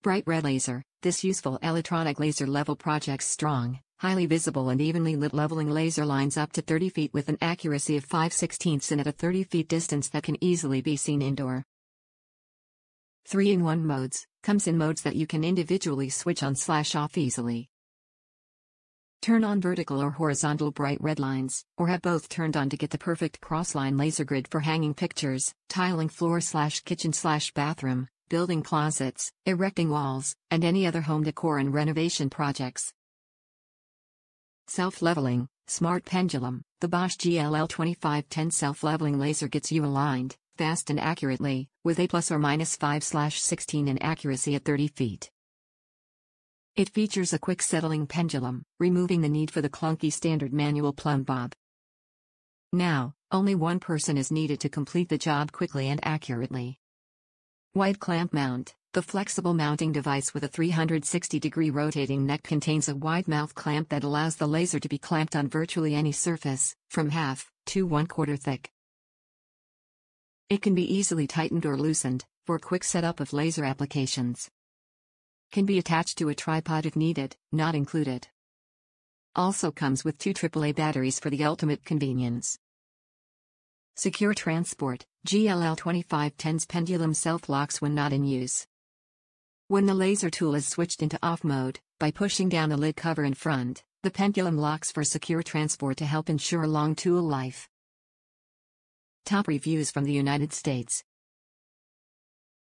Bright red laser. This useful electronic laser level projects strong, highly visible and evenly lit leveling laser lines up to 30 feet with an accuracy of 5 16ths and at a 30 feet distance that can easily be seen indoor. 3-in-1 modes, comes in modes that you can individually switch on slash off easily. Turn on vertical or horizontal bright red lines, or have both turned on to get the perfect crossline laser grid for hanging pictures, tiling floor slash kitchen slash bathroom, building closets, erecting walls, and any other home decor and renovation projects. Self-leveling, smart pendulum, the Bosch GLL 2510 self-leveling laser gets you aligned, fast and accurately, with a plus or minus 5 16 in accuracy at 30 feet. It features a quick settling pendulum, removing the need for the clunky standard manual plumb bob. Now, only one person is needed to complete the job quickly and accurately. Wide clamp mount. The flexible mounting device with a 360 degree rotating neck contains a wide mouth clamp that allows the laser to be clamped on virtually any surface, from half to one quarter thick. It can be easily tightened or loosened, for quick setup of laser applications. Can be attached to a tripod if needed, not included. Also comes with two AAA batteries for the ultimate convenience. Secure Transport, GLL 2510's pendulum self-locks when not in use. When the laser tool is switched into off mode, by pushing down the lid cover in front, the pendulum locks for secure transport to help ensure long tool life. Top reviews from the United States.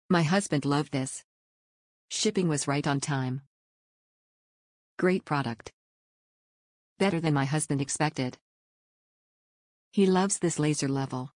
My husband loved this. Shipping was right on time. Great product. Better than my husband expected. He loves this laser level.